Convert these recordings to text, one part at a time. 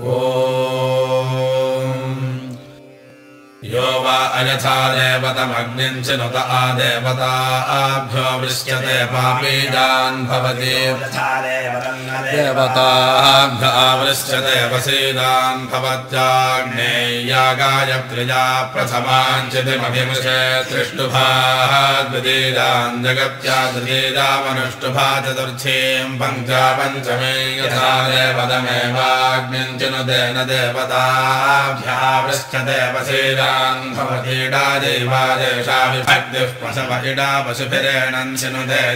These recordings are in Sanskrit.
यो यथा देवतमग्निम् चिनुत आदेवताभ्यो वृष्यते पापीडान् भवति। देवताभ्य आवृष्यते वसीदान् भवत्याग्नेय्यागाय प्रिया प्रथमाञ्चितिमभिमृशे त्रिष्टुभा द्वितीयान् जगत्या तृतीयामनुष्टुभा चतुर्थीम् पञ्चा पञ्चमे यथा देवतमेवाग्निम् चिनुतेन देवताभ्यावृष्टदेवसीदान् भवति। भवतीडा देवादेशा विभक्तिः प्रसव इडा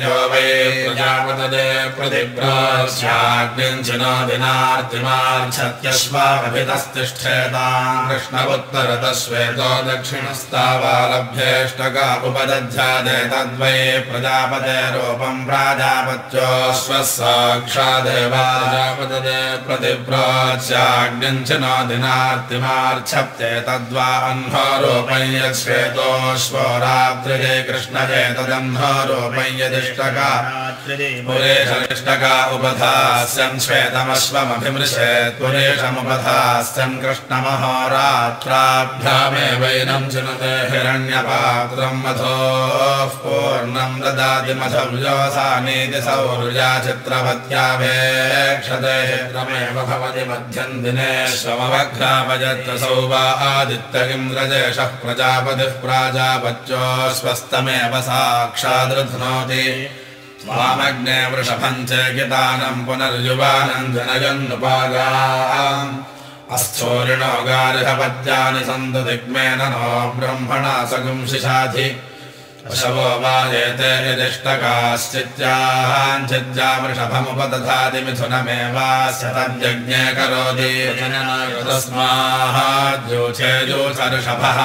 यो वै प्रजापतदे प्रतिभ्रास्याग्निम् चिनोदिनार्तिमार्च्छत्यश्वाभितस्तिष्ठेताम् कृष्णवुत्तरतश्वेतो दक्षिणस्तावालभ्येष्टका उपदध्यादे तद्वै प्रजापतेरूपम् प्राजापत्योऽश्वः साक्षादेवा प्रजापतदे प्रतिभ्रास्याग्निम् चिनोदिनार्तिमार्च्छप्ते तद्वा अह्नोरूपं यच्छ्वेतोऽश्वो रात्रिजे कृष्णजे उपधास्यम् श्वेतमश्वमभिमृशेत् पुरेशमुपधास्यम् कृष्णमहोरात्राभ्यामेवैनम् चिनुते हिरण्यपात्रम् मधोः पूर्णम् ददाति मधव्योसानीति सौर्या चित्रवत्यावेक्षते चित्रमेव भवति मध्यम् दिने स्वमवघ्रापयत्सौ वा आदित्यगिन्द्रजेशः प्रजापतिः प्राजापत्यो स्वस्तमेव साक्षादृध्नोति। स्वामग्ने वृषभम् च गितानम् पुनर्युवानम् जनयन्नुपागा अस्थोरिणो गार्हपत्यानि सन्तु दिग्मेन नो ब्रह्मणा सगुंशिशाधि पशवो वाजेते यदिष्टकाश्चित्याञ्चिद्या वृषभमुपदधाति मिथुनमेवास्य तद्यज्ञे करोति तस्माद्योचे जोचऋषभः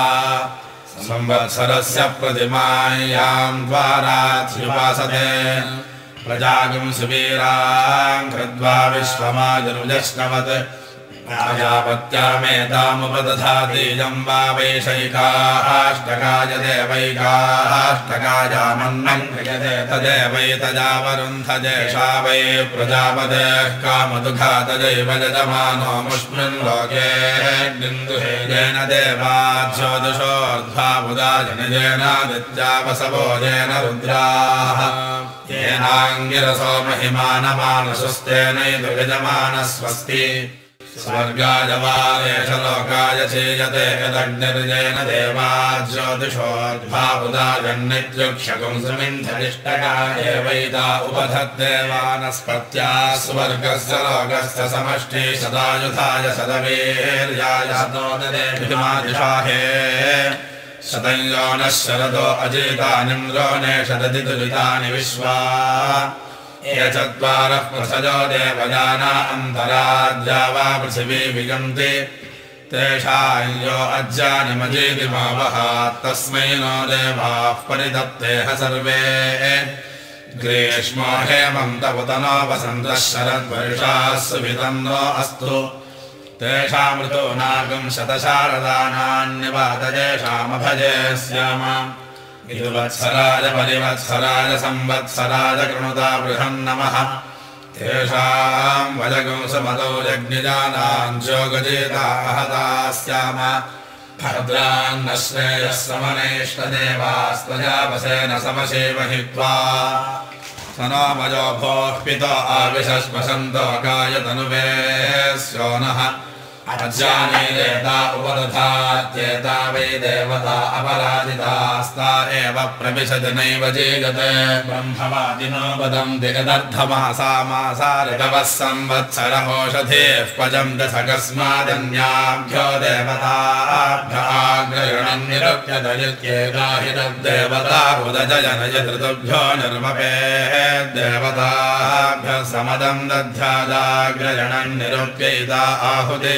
संवत्सरस्य प्रतिमायाम् द्वाराध्युपासते प्रजागम् सुवीराम् कृत्वा विश्वमाजनुजश्नवत् प्राजापत्यामेतामुपदधातीयम् वा वैशैकाष्टकाय देवैकाष्टकायामन्नम् क्रियते तदेवैतजावरुन्धजेषा वै प्रजापतेः कामदुघा तदैव यजमानो मुष्मिन् लोके बिन्दुहेजेन देवाध्योदशोऽर्ध्वा जनजेनादित्यावसवो येन रुद्राः येनाङ्गिरसो महिमानमानशुस्तेनैतु यजमानः स्वस्ति स्वर्गाय वादेश लोकाय चीयते यदग्निर्जेन देवा ज्योतिषोद्भावुदाजन्नित्युक्षकुंसुमिन्धरिष्टकाय वैता उपधद्देवानस्पत्या स्वर्गस्य लोकस्य समष्टि सदायुधाय सदवीर्याय सदोदरेभिमादिशाहे शतयो नः शरदो अजितानिन्द्रो नेषदधि दुरितानि विश्वा ये चत्वारः प्रसजो देवयाना अन्तराद्या वा पृथिवी विगन्ति तेषाम् यो अज्जानिमजीति मा वहात् तस्मै नो देवाः परिदत्तेह सर्वे। ग्रीष्मो हेमन्तपुतनो वसन्तः शरद्वर्षाः सुवितम् नो अस्तु। तेषामृतो नागम् शतशारदानान्यवादजेषामभजे स्याम विदुवत्सराज परिवत्सराज संवत्सराज कृणुता बृहन्नमः तेषाम् वजगुंसमतौ जग्निजानाम् जोगजेताहता स्याम भद्रान्न श्रेयः समनेष्टदेवास्त्वजावसेन समशेव हित्वा स नामजो भोः पिता आविशश्वसन्तो गायतनुवे स्यो नः अजाने देवता उपदधात्येता वै देवता अपराजितास्ता एव प्रविशति नैव जेगत ब्रह्मवादिनो वदन्ति यदर्थमासा मासा ऋतवः संवत्सर ओषधेः पजन्त सकस्मादन्याभ्यो देवताभ्याग्रगणम् निरुप्यदयत्येकाहितदेवता उदजनयतृतुभ्यो निर्मपेः देवताभ्यः समदम् दध्यादाग्रगणम् निरुप्यैता आहुते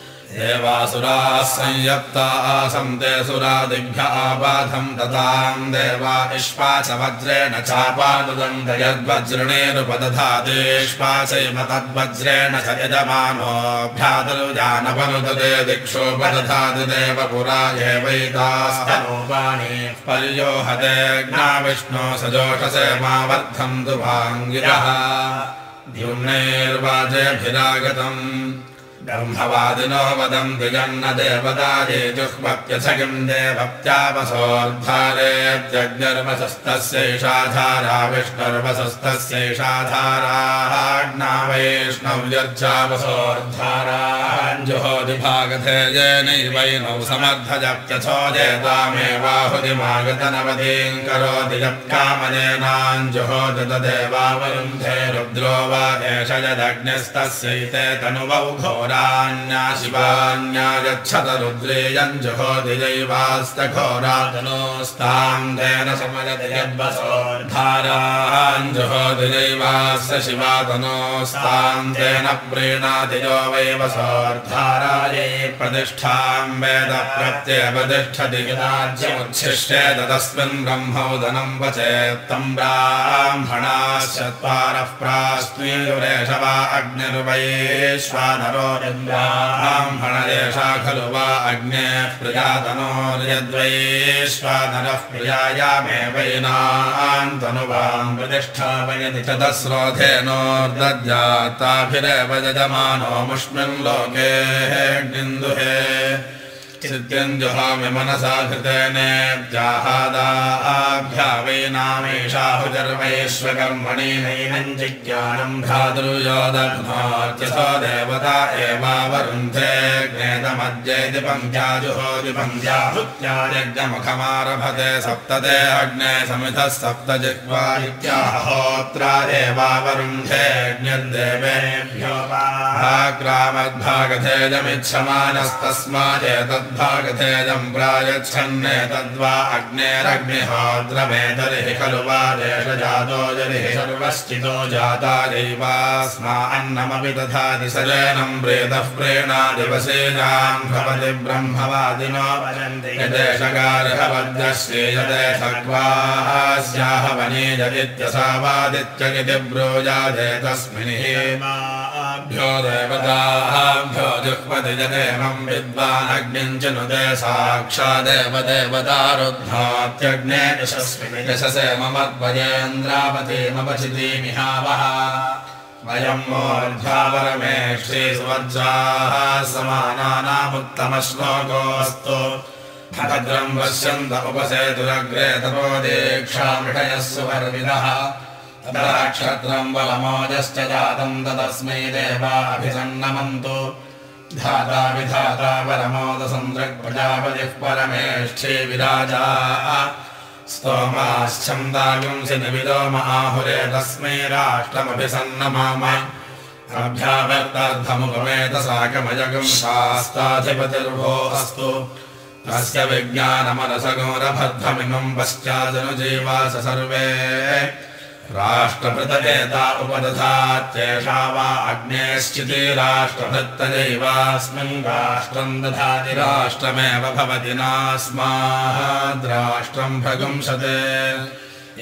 देवासुराः संयत्ता आसम् ते सुरादिभ्य आबाधम् दताम् देवा इष्पाच वज्रेण चापादुदम् यद्वज्रणेरुपदधातेष्पाचैव तद्वज्रेण च यजमानोऽभ्यादरुजानपनुदते दिक्षोपदधाति देव पुरा एवैतास्तनोपाणि पर्योहते ज्ञा विष्णो सजोषसे मा वर्धन्तु भाङ्गिरः द्युम्नैर्वाजभिरागतम् ब्रह्मवादिनो वदन्ति जन्न देवदाये जुह्वत्यसगिम् देवत्यापसोद्धारेत्यग्निर्वसस्तस्यैषाधारा विष्णुर्वसस्तस्यैषाधाराज्ञा वैष्णव्यर्चापसोद्धाराञ्जुहोदिभागधेयेनैवैनौ समर्थजप्यथो जेतामेवाहुतिमागतनवतीम् करोति यत्कामनेनाञ्जुहोदि तदेवावरुन्धे रुद्रो वा एष यदग्निस्तस्यैते तनुवौ घोर न्या शिवान्या गच्छत रुद्रेयम् जुहोदिजैवास्तघोरातनोस्तान्तेन समयति यद्वसोर्धाराञ्जुहोदिजैवास्य शिवातनोस्तान्तेन प्रीणाति यो वै वसोर्धारायै प्रतिष्ठाम् वेद प्रत्ययपतिष्ठति राज्यमुच्छिष्येत तस्मिन् ब्रह्मोदनम् वचेत्तम् ब्राह्मणाश्चत्वारः प्रास्त्वीयुरेष वा अग्निर्वैश्वानरो ब्राह्मणदेशा खलु वा अग्ने प्रजातनोर्यद्वैश्वानरः प्रियायामेवैनान्तनुवाम् प्रतिष्ठापयति च तस्रोधेनोर्दज्जाताभिरेव यजमानो मुष्मिन् लोके निन्दुहे चित्यञ्जुहामि मनसा कृतेनेभ्यावैनामेषाहुजर्वैश्वकर्मणि नैनम् जिज्ञानम् भ्रातृयोदघ्नात्यसो देवता एवावरुन्धे ज्ञेतमद्येति पङ्क्त्याजुहोति पङ्क्त्याहुत्यायज्ञमुखमारभते सप्तते अग्ने समितः सप्त जिह्वा इत्याहोत्रा एवावरुन्धे ज्ञद्देवेभ्यो ग्रामद्भागधेयमिच्छमानस्तस्मादेतद् भागधेयम् प्रायच्छन्ने तद्वा अग्नेरग्निहोद्रमेतरिः खलु वा देशजातो जरिः सर्वश्चितो जातायैवास्मा अन्नमपि तथाति सजनम् प्रेतः प्रेणादिवसेनाम् भवति ब्रह्मवादिनो यदेशगार्हवद्यश्रेयते सग्वास्याह वनेज इत्यसावादित्यगिति ब्रूजादे तस्मिन् हेमाभ्यो जदेवम् विद्वानग्निम् साक्षादेव ममद्वयेन्द्रावतीमवचितीमिहावः वयम् मोर्ध्यापरमे श्रीसुवर्जाः समानानामुत्तमश्लोकोऽस्तु। भद्रम् पश्यन्त उपसेतुरग्रे तपो दीक्षामृषयः सुवर्विदः। तदाक्षत्रम् बलमोजश्च जातम् तदस्मै देवाभिसन्नमन्तु धाता विधाता परमोदसन्द्रग्प्रजापतिः परमेष्ठे विराजा। स्तोमाश्छन्दागुंसि निविलोम आहुरे तस्मै राष्ट्रमभिसन्नमाम। अभ्यावर्तार्थमुपमेतसाकमजगम् शास्ताधिपतिर्भो अस्तु। तस्य विज्ञानमनसगोरभद्रमिमम् पश्चादनुजीवास सर्वे राष्ट्रभृतवेता उपदधात्येषा वा अग्नेश्चिति राष्ट्रभृत्तजैवास्मिन् राष्ट्रम् दधाति राष्ट्रमेव भवति नास्माद्राष्ट्रम् भगुंसते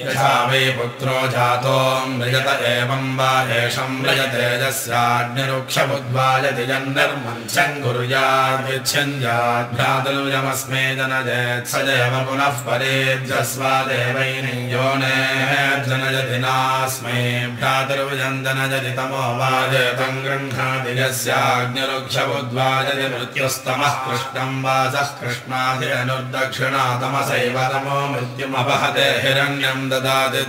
यथा वै पुत्रो जातो म्रियत एवम् वा एषम् म्रियते यस्याग्निरुक्षमुद्वायति जन्निर्मन्थ्यम् कुर्याद्विच्छिन्द्याद्भ्रातुर्यमस्मे जनजेत् स एव पुनः परेद्यस्वादेवैनि योनेर्जनयति नास्मै भ्रातुर्जन्दनजति तमो वाजेतम् गृह्णाति यस्याग्निरुक्षमुद्वायति मृत्युस्तमः कृष्णम् वासः कृष्णाधिरनुर्दक्षिणातमसैव तमो मृत्युमपहते हिरण्यम् ददाति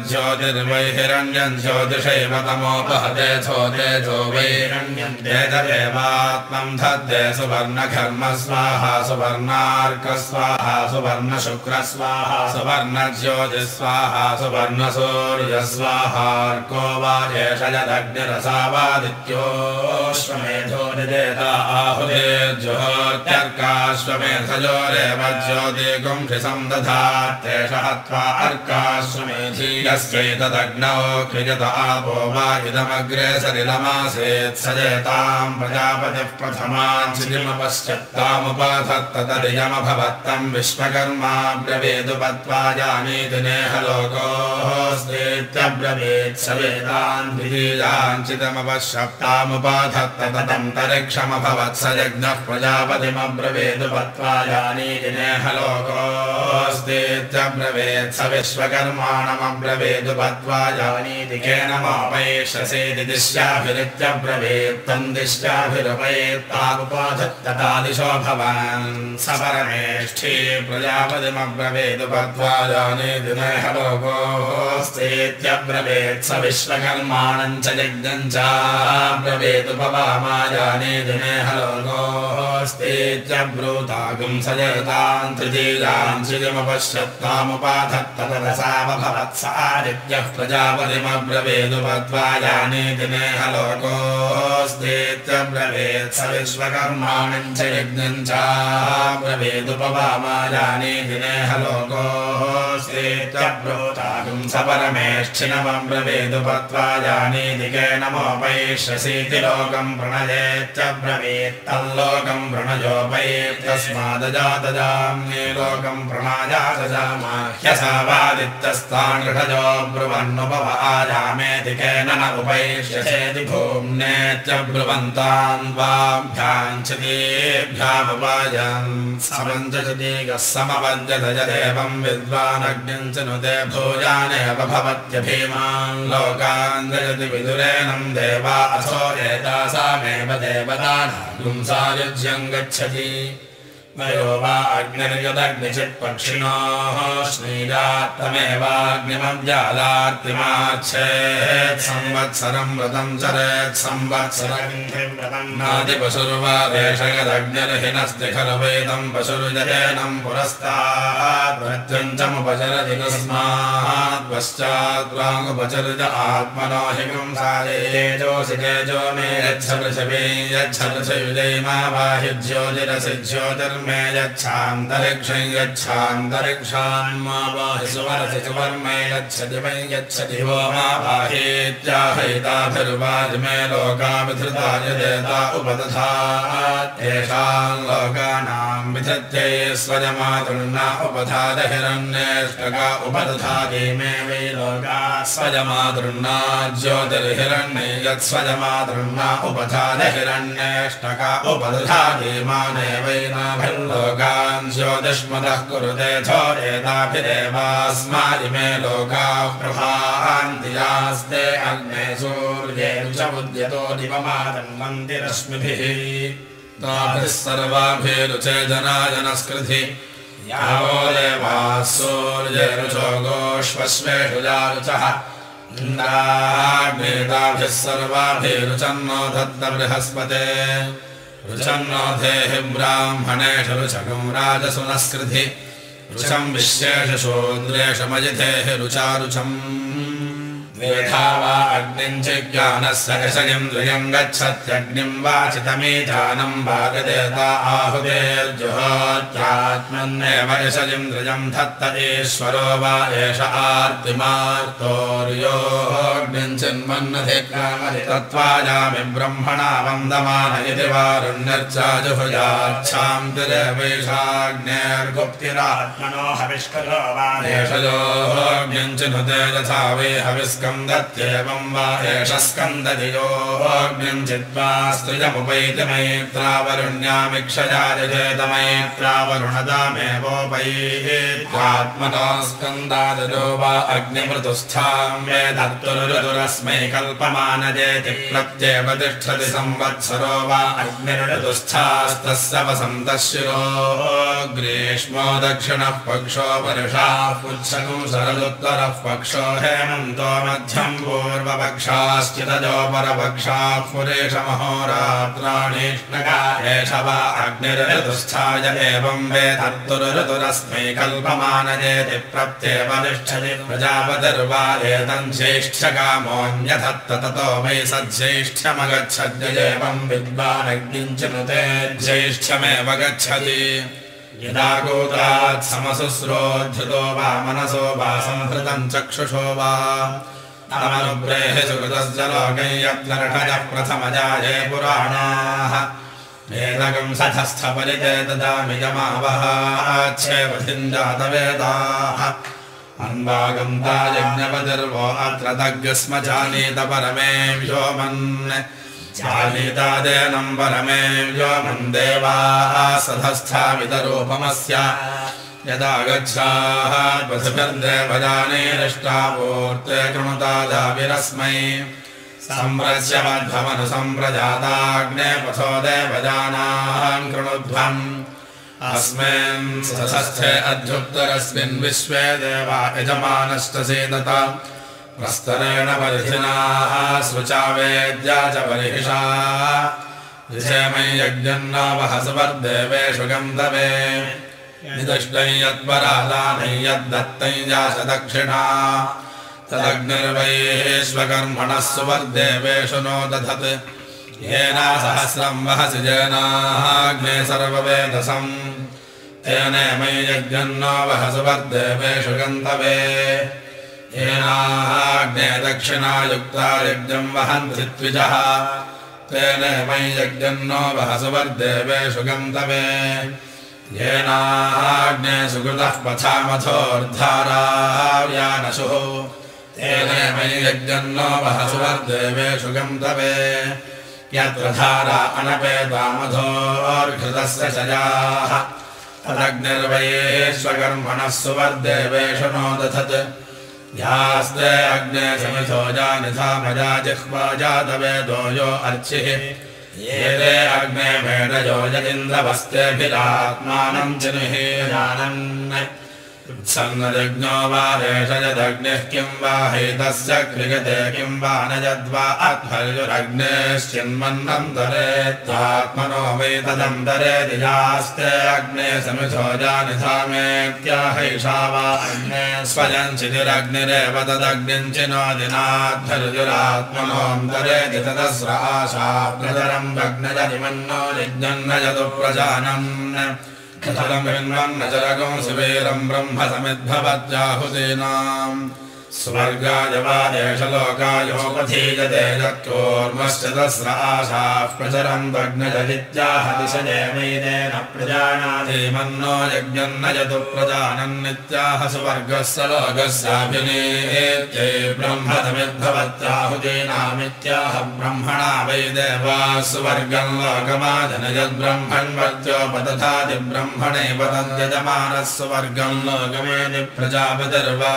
ज्योतिषैव तमोपहते छोते जो वैरण्यम् देतदेवात्मम् धद्दे सुवर्णघर्म स्वाहा सुवर्णार्क स्वाहा सुवर्णशुक्र स्वाहा सुवर्णज्योति स्वाहा सुवर्णसूर्य वा एष निदेता आहुते ज्योत्यर्काश्वमेधयोरेव ज्योतिगुंषि अर्काश्व यस्यैतदग्नौ क्रियत आपो वा इदमग्रे सलिलमासेत् सजेताम् प्रजापतिः प्रथमाञ्चितिमपश्चत्तामुपाधत्ततदियमभवत्तम् विश्वकर्मा ब्रवेदुपत्वा जानीति नेह लोकोऽस्तेत्यब्रवीत् स वेदान् द्वितीयाञ्चितमपश्चत्तामुपाधत्ततदन्तरिक्षमभवत् स यज्ञः प्रजापतिमब्रवेदुपत्वा जानीति नेह लोकोऽस्तेत्यब्रवेत् स विश्वकर्माणमब्रवेदुपत्वा जानीति केन मापयिष्यसेति दिश्याभिरित्यब्रवीत् तम् दिश्याभिरुपयेत्तामुपाधत्ततादिशो भवान् स परमेष्ठी प्रजापतिमब्रवेदुपत्वा जानीति नेह लोकोऽस्तेत्यब्रवेत् स विश्वकर्माणम् च यज्ञम् चाब्रवेदुपवामा जानीति नेह लोकोऽस्तेत्यब्रूतागुम् स जयताम् तृतीयाम् श्रियमुपश्यत्तामुपाधत्ततदसावभवत्सादित्यः प्रजापतिमब्रवेदुपत्वा जानीति नेह लोकोऽस्तेत्यब्रवेत् स विश्वकर्माणम् च यज्ञम् चाब्रवेदुपवामा जानीति नेह लोकोऽस्तेत्यब्रूतागुम् स परमेष्ठिनमब्रवेदुपत्वा जानीति केन मोपयिष्यसीति लोकम् प्रणयेत्यब्रवीत्तल्लोकम् प्रणजोपयेत्यस्मादजातजाम्ये लोकम् प्रणाजातजामाह्यसावादित्यस्तान् गृढजो ब्रुवन्नुपवाजामेति केन न उपैष्यसेति भूम्ने भूम्नेत्यब्रुवन्तान् वाभ्याञ्चितेभ्यामुपायान् समञ्जतीगः समपद्यत यदेवम् विद्वानग्निम् च नुते भूयानेव भवत्यभीमान् लोकान् जयति विदुरेणम् देवा असो एतासामेव देवतानागुम् सायुज्यम् गच्छति। वयो वा अग्निर्यदग्निचित्पक्षिणोः श्रीरात्तमेवाग्निमव्यादार्तिमाच्छेत् संवत्सरम् व्रतम् चरेत् वेषयदग्निर्हिनस्ति खलु वेदम् पशुरुजयनम् तस्मात् पश्चाद्वाङ्गुपचरित आत्मनो हि पुंसादेजोऽसि तेजो मे यच्छ पृथिवी यच्छ पृथिविजय मा बाहि ज्योतिरसि ज्योतिर्मे यच्छान्तरिक्षं यच्छान्तरिक्षान् वो हि सुवरसुवर्मे यच्छति वै यच्छति वो मा बाहेत्याहैताभिर्वाजमे लोकाभिधृताय मे वै लोकाः स्वयमातृर्णा ज्योतिर्हिरण्ये यत्स्वयमातृर्णा उपधादहिरण्येष्टका उपदधाति माने वै नाभिर्लोकान् ज्योतिष्मदः कुरुतेऽथो एताभिरेव छोरेताभिदेवास्मादिमे लोकाः प्रभान्ति यास्ते अग्ने सूर्ये च उद्यतो दिवमातन्वन्तिरश्मिभिः ताभिः सर्वाभिरुचे यावो देवाः सूर्यरुचो गोष्वश्वेषु जारुचः। इन्द्राग्नेताभिः सर्वाभिरुचन्नो दत्त बृहस्पते रुचन्नो धेहि ब्राह्मणेषु रुचकम् राजसुनस्कृति रुचम् शूद्रेषमजिधेः रुचारुचम् मेधा वा अग्निम् जिज्ञानस्य यशगिन्द्रियम् गच्छत्यग्निम् वाचितमेधानम् भागदेता आहुतेर्जुहोत्यात्मन्नेव यशगिन्द्रियम् धत्त ईश्वरो वा एष तत्त्वायामि ब्रह्मणा वन्दमान इति वारुण्यर्चाजुहुजाच्छान्तिरेवैषाग्नेर्गुप्तिरात्मनो हविष्करो वा एषयोऽग्निम् चिनुते यथा वे हविस्कम् स्कन्दत्येवम् वा एष स्कन्दधियोऽग्निम् जिद्वा स्त्रियमुपैति मैत्रावरुण्यामिक्षया यजेत मैत्रावरुणतामेवोपैत्वात्मना स्कन्दादजो वा अग्निमृतुस्थां कल्पमानजेति प्रत्येव तिष्ठति संवत्सरो वा अग्निरुतुस्थास्तस्य वसन्तः ग्रीष्मो दक्षिणः पक्षो वर्षाः पुच्छकं सरदुत्तरः पक्षो हेमन्तो मध्यम् पूर्वपक्षाश्चितजो परपक्षाः पुरेशमहोरात्राणीष्णका एष वा अग्निरुतुस्थाय एवम् वेदत्तुरुरुरस्मै कल्पमानजेति प्रत्येव प्रजापतिर्वा एतम् ज्येष्ठकामोऽन्यथत्त ततो वै सज्येष्ठ्यमगच्छद्येवम् विद्वानग्निम् च नुते ज्येष्ठ्यमेव गच्छति। यदा गोतात् समसुस्रोद्धृतो वा मनसो वा संहृतम् चक्षुषो वा तमनुग्रेः सुकृतस्य लोकै यद्गर्षजः प्रथमजाये पुराणाः। वेदकम् सधस्थपरिते ददामि जमावहाच्छेवधिम् जातवेदाः अन्वागन्ता यज्ञपतिर्वो अत्र तज्ञस्म जानीत परमे व्योमन्। जानीतादेनम् परमे व्योमन् देवाः सधस्थामितरूपमस्य यदा गच्छाः कृणुतादाविरस्मै संव्रस्य मध्वमनुसम्प्रजाताग्ने पथो देवजानाम् कृणुध्वम्। अस्मिन् सशस्थे अध्युत्तरस्मिन् विश्वे देवा यजमानश्च प्रस्तरेण परिधिनाः स्वचा वेद्या च परिहिषा। यज्ञन्नावह सुवर्देवेषु गन्धवे निदष्टै यत्परादानै यद्दत्तै जास दक्षिणा तदग्निर्वैश्वकर्मणः सुवर्देवेषु नो दधत्। येन सहस्रम् वहसि जेनाग्ने सर्ववेदसम् तेन मयि यज्ञन्नो वह सुवर्देवेषु गन्तवे। येनाग्ने दक्षिणायुक्ता यज्ञम् वहन्ति द्विजः। तेन मयि यज्ञन्नो वह सुवर्देवेषु गन्तवे येनाग्ने सुकृतः पथामथोर्धाराव्यानशुः। तेन मयि यज्ञन्नो वह सुवर्देवेषु गन्तवे यत्र धारा अनपेतामधोर्घृतस्य शजाः। तदग्निर्वयेष्वकर्मणः सुवर्देवेषु नो दधत् ध्यास्ते अग्ने समिथो जानिधामजा जिह्वा जातवेदो यो अर्चिः ये अग्ने मेढयो यदिन्द्रवस्तेभिरात्मानम् चिनुहे जानन् सन्नजज्ञो वा रेषयदग्निः किम् वा हैतस्य क्रियते किम् वा न यद्वा अध्वर्युरग्नेश्चिन्मन्नन्तरेत्यात्मनो वै तदन्तरे दिजास्ते अग्ने समिथो जानिधामेत्याहैषा वा अग्ने स्वयम् चितिरग्निरेव तदग्निम् चिनो दिनाध्वर्युरात्मनोऽन्तरे दितदस्र आशा प्रतरम् भग्नजनिमन्नो यज्ञन्न यदु कथलमिन्वन्नचरकम् शिवेरम् ब्रह्म समिद्भवत्याहुतीनाम् स्वर्गाय वा देशलोकायोपधीयते यत्कोर्मश्च तस्र आशाः प्रचरम् भग्नजलित्याह दिशदेवैदेन प्रजानाति मन्नो यज्ञम् न यतु प्रजानन्नित्याह सुवर्गस्य लोकस्याभिनेत्यै ब्रह्म समिद्भवत्याहुतीनामित्याह ब्रह्मणा वै देवाः सुवर्गम् लोकमादन यद्ब्रह्मण्वर्त्योपदधाति ब्रह्मणैव तद्यजमानः सुवर्गम् लोकमेति प्रजापतिर्वा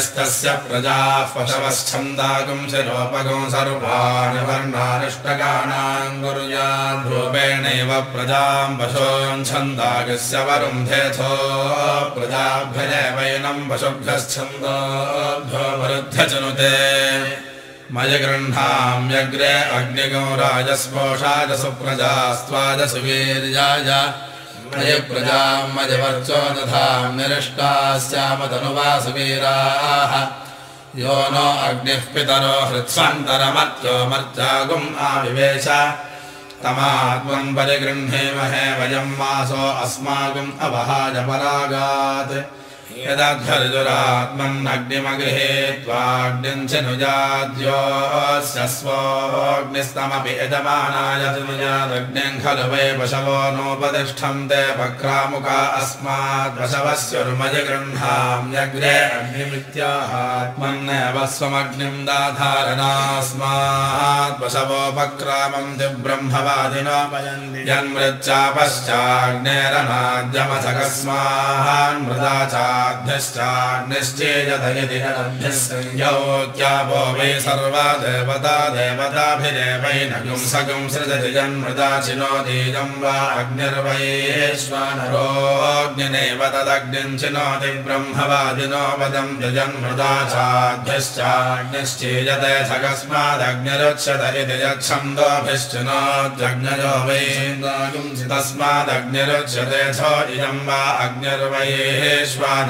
देशगदग्निस्तस्य प्रजाः पशवश्छन्दागुं शिरोपगुं सर्वान् वर्णानिष्टकानाम् कुर्याद्रूपेणैव प्रजाम् पशून् छन्दागस्य वरुन्धेथो प्रजाभ्यदेवैनम् पशुभ्यश्छन्दोभ्यो वरुध्यचनुते मय अग्निगो राजस्पोषाय सुप्रजास्त्वाद सुवीर्याय मय प्रजाम् मयवर्चो दधाम् निरिष्टास्यामतनुवासुवीराः यो नो अग्निः पितरो हृत्स्वन्तरमर्त्यो मर्त्यागुम् आविवेश। तमात्मम् परिगृह्णीमहे वयम् मासो अस्माकम् अवहाय परागात् यदध्वर्जुरात्मन्नग्निमगृहे त्वाग्निम् च यजमानाय नुजादग्निम् खलु वै पशवो नोपतिष्ठम् ते पक्रामुका अस्माद्वशवस्युर्मज गृह्णाम्यग्रे अग्निमित्याहात्मन्नेव स्वमग्निम् दाधारणास्माद्वशवोपक्रामम् दिब्रह्मवादिनोपयन्ति यन्मृच्चापश्चाग्नेरनाद्यमथकस्मान् नभ्यः संयोक्यापो वै सर्वा देवता सृजति जन्मृदा चिनोदीजं वा अग्निर्वयेष्वानरोऽग्निनैव तदग्निम् चिनोति ब्रह्मवादिनो वदं जन्मृदा चाभ्यश्चाग्निश्चेयते सकस्मादग्निरुच्यत इति यच्छन्दोभिश्चिनोद्यग्नयो वै तस्मादग्निरुच्यते छो इदं वा अग्निर्वयेष्वानरो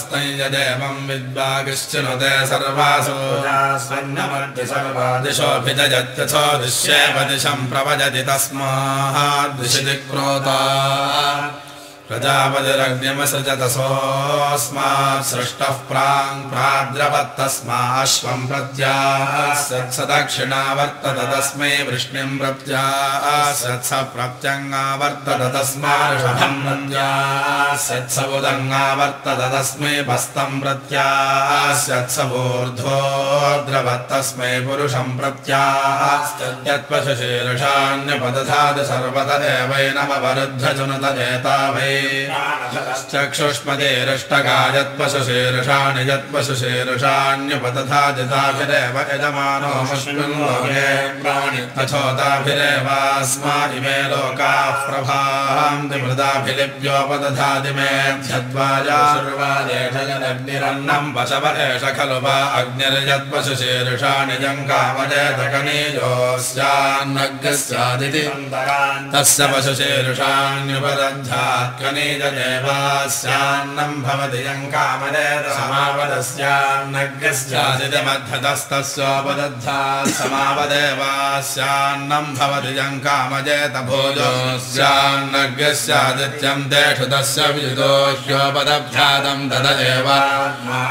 मुखस्तञ्जदेवम् विद्वागिश्चिनुते सर्वासु स्वन्नमत्य सर्वादिशोऽभिजयत्यथो दिश्येव दिशम् प्रवजति तस्माद्दिशति क्रोता प्रजापतिरग्निमसृजतसोऽस्मात् सृष्टः प्राङ् प्राद्रवत्तस्माश्वम् प्रत्यासत्स प्रत्यासत्सदक्षिणावर्तत तस्मै वृष्णिम् प्रत्यासत्स प्रत्यङ्गावर्तत तस्मार्षभम् प्रत्यासत्सबुदङ्गावर्तत तस्मै भस्तम् प्रत्यासत्सवोर्ध्वोद्रवत्तस्मै पुरुषम् प्रत्यास्तद्यत्पशुशीर्षाण्यपदधाति सर्वत एवैनमवरुद्धजनुत एता वै चक्षुष्मदेरष्टगायत्पशुशीर्षाणि यत्पशुशीर्षाण्युपतथादिताभिरेव यजमानोऽस्मिन् लोके तथोताभिरेवास्मादिमे लोकाः प्रभान्ति मृदाभिलिप्योपदधाति मे ध्यद्वाजार्वादेशयदग्निरन्नम् पशव एष खलु वा अग्निर्यत्पशुशीर्षाणि जङ्कामजतकनीजोऽस्यान्नग्स्यादिति तस्य पशुशीर्षाण्युपदध्या ेवास्यान्नम् भवति यङ्कामदेत समापदस्यान्नग्स्यादिमध्यतस्तस्योपदद्धा समापदेवास्यान्नम् भवति यङ्कामजेत भोजोऽस्यान्नग्स्यादित्यम् तेषु तस्य विजितो ह्योपदभ्यादम् तद एव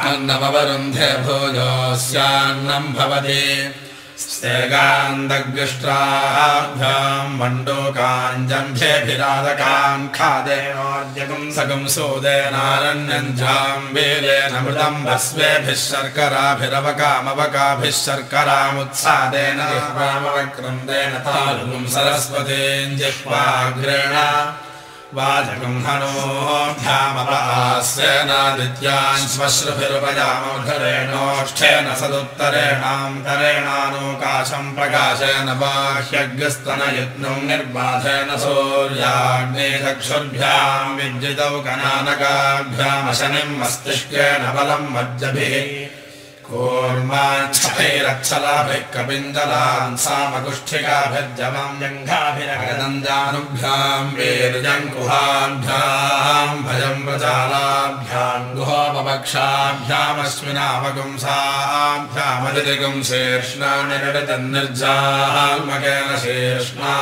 अन्नमवरुन्धे भोजोऽस्यान्नम् भवति सोदेनारण्यञ्जाम् वेलेन मृतम् भस्वेभिः शर्कराभिरवकामवकाभिः शर्करामुत्सादेन जिह्वामवक्रन्देन तालुगुम् सरस्वतीम् जिह्वाग्रेण वाचकम् हनोभ्यामपास्येनादित्यान् श्मश्रुभिरुपजामघरेणोष्ठेन सदुत्तरेणान्तरेणानोकाशम् प्रकाशेन बाह्यग्स्तनयत्नम् निर्बाधेन सूर्याग्ने चक्षुर्भ्याम् विद्युतौ कनानकाभ्यामशनिम् मस्तिष्केन बलम् मज्जभिः कूर्माच्छलैरच्छलाभिः कपिन्दलान् सामकुष्ठिकाभिर्जवम् जङ्घाभिरगदन्दानुभ्याम् वेरुजङ्कुहाभ्याम् भजम् प्रजालाभ्याम् गुहोपवक्षाभ्यामश्विनावगुंसाभ्यामदिगुम् शीर्ष्णा निरडतन्निर्जाल्मकेन शीर्ष्णा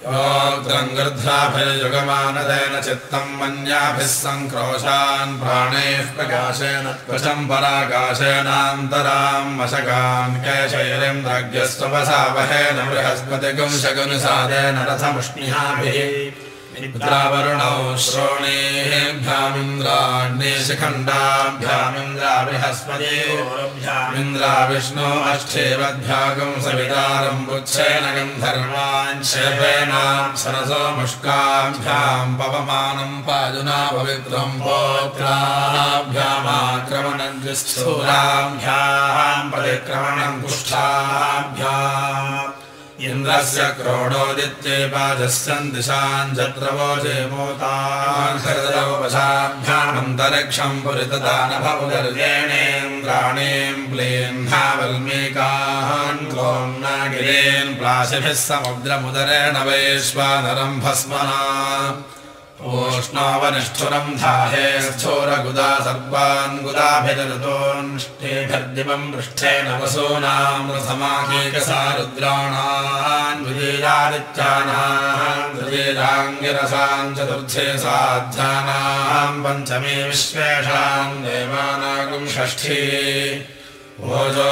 योग्रङ्गर्ध्राभिर्युगमानदेन चित्तम् मन्याभिः सङ्क्रोशान् प्राणैः प्रकाशेन त्वचम् पराकाशेनान्तराम् वशकान् केशैरिम् द्रग्यस्त्वपसावहेन बृहस्पतिगुंशगुनिसादेन रथमुष्ण्याभिः निद्रावरुणौ श्रोणीभ्यामिन्द्राग्नेशिखण्डाभ्यामिन्द्रा बृहस्पतिभ्यामिन्द्रा विष्णो अष्टेवद्भ्यागम् सवितारम् पुच्छेन गन्धर्वान् शेपेनाम् सरसो मुष्काभ्याम् पवमानम् पाजुना पवित्रम् पोत्राभ्यामाक्रमणम् स्थूलाभ्याम् प्रतिक्रमणम् कुष्ठाभ्याम् इन्द्रस्य क्रोडोदित्ये दिशान् जत्रवोजे मोतान् हृदयोपशाभ्यामन्तरिक्षम् पुरितदानभवगर्जेणेन्द्राणीम् प्लेन्धावल्मीकान् क्लोन्नागिरेन् प्लाशिभिः समुद्रमुदरेण वैश्वानरम् भस्मना ओष्णावनिष्ठुरम् धाहे स्थूरगुदा सर्वान् गुदाभिरतोन्ष्ठेभिर्दिवम् पृष्ठेन वसूनाम् रथमाकीकसा रुद्राणान् विजयादित्यानाम् द्विजेराङ्गिरसाम् चतुर्थे साध्यानाम् पञ्चमे विश्वेषाम् देवानागुम् षष्ठी भोजो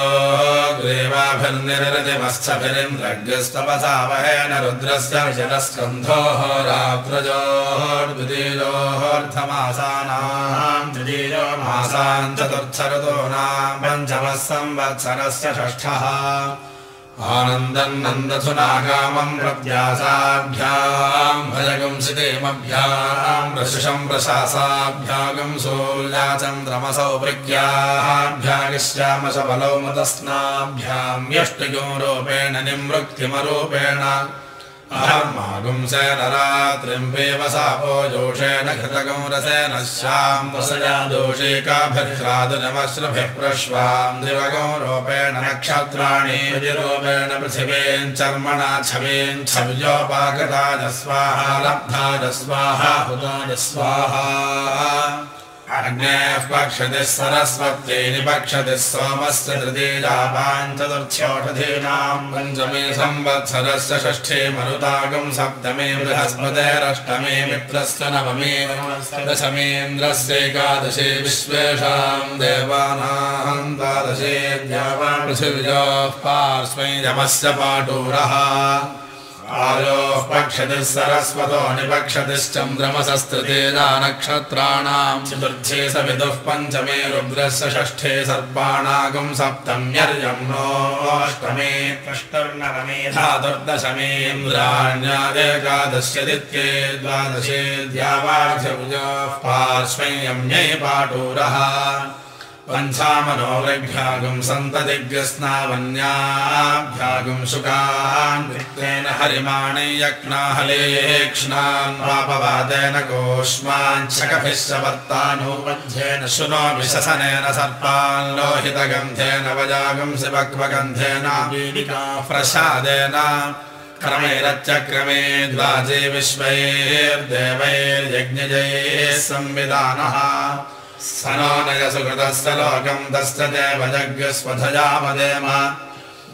ग्रीवाभिर्निरतिमस्थभिरिन्द्रग्स्तपसावहेन रुद्रस्य शिरस्कन्धोः रात्रजोर्द्वितीयोऽर्थमासानाम् द्वितीयो मासान् चतुर्थऋतूनाम् पञ्चमः संवत्सरस्य षष्ठः आनन्दन्नन्दथुनागामम् प्रत्यासाभ्याम् भजगम् सितेमभ्याम् प्रशिषम् प्रशासाभ्यागम् सूर्याचन्द्रमसौ प्रज्ञाभ्यागिश्यामशबलौ मतस्नाभ्याम् यष्टिगो रूपेण निमृक्तिमरूपेण अहर्मागुंसेन रात्रिम्बेव सापो जोषेण घृतगं रसेन स्याम् वसया दोषेकाभिर्ह्रादुनमश्रुभिः प्रश्वाम् दिवगो रूपेण नक्षत्राणि रूपेण पृथिवीम् चर्मणा छवीम् छव्योपागता स्वाहा लब्धा स्वाहा हुता स्वाहा अग्नेः पक्षतिः सरस्वत्यै निपक्षतिः सोमस्य तृतीयापाम् चतुर्थ्योषधीनाम् पञ्चमे संवत्सरस्य षष्ठे मरुतागम् सप्तमे बृहस्पतेरष्टमे मित्रस्य नवमे दशमेन्द्रस्यैकादशे विश्वेषाम् देवानाम् द्वादशे पृथिव्योः पार्श्वै यमस्य पाटूरः आयोः पक्षतिः सरस्वतो निपक्षतिश्चन्द्रमसस्तृतेजा नक्षत्राणाम् चतुर्थे स विदुः पञ्चमे रुद्रस्य षष्ठे सर्पाणागम् सप्तम्यर्यम् नोऽष्टमे त्वष्टर्नवमे धातुर्दशमेन्द्राण्यादेकादश्यदित्ये द्वादशे द्यावार्धभुजः पार्श्वै यम्यै पाटूरः पञ्चामनोवृभ्यागुम् सन्ततिग्रस्नावन्याभ्यागुम् शुकान् वृत्तेन हरिमाणै यक्ष्णाहलेक्ष्णान् पापवादेन कोष्माञ्छकभिश्च वर्तानोपध्येन शुनो विशसनेन सर्पान् लोहितगन्धेन वजागुं शिवक्वगन्धेन प्रसादेन क्रमैरत्यक्रमे द्वाजे विश्वैर्देवैर्यज्ञजैः संविधानः स नो नय सुकृतस्य लोकम् तस्य देव जग्स्वधयामदेम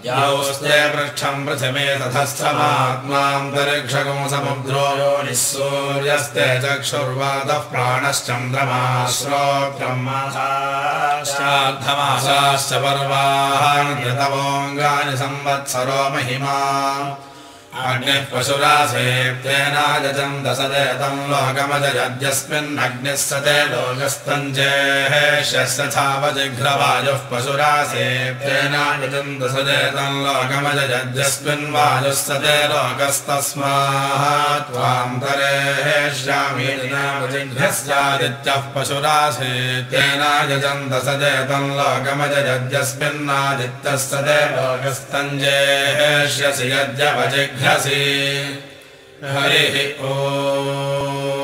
योस्ते पृष्ठम् पृथिमे तथस्थमात्मान्तरिक्षगो समुद्रो यो निःसूर्यस्ते चक्षुर्वातः प्राणश्चन्द्रमाश्रोक्रमासाश्चार्धमासाश्च पर्वाणि ऋतवोऽङ्गानि संवत्सरो महिमा अग्निः पशुरासेप्तेनायजम् दशदेतम् लोकमजयद्यस्मिन्नग्निः स ते लोकस्तम् जेष्यस्य छावजिघ्रवायुः पशुरासेप्तेनायजम् दशदेतम् लोकमजयद्यस्मिन् वायुः स ते लोकस्तस्मात् त्वान्तरेष्यामीजिघ्रस्यादित्यः पशुरासेत्येनायजम् दशदेतम् लोकमजयद्यस्मिन्नादित्यः स ते लोकस्तम् जेष्यसि हरिः ओ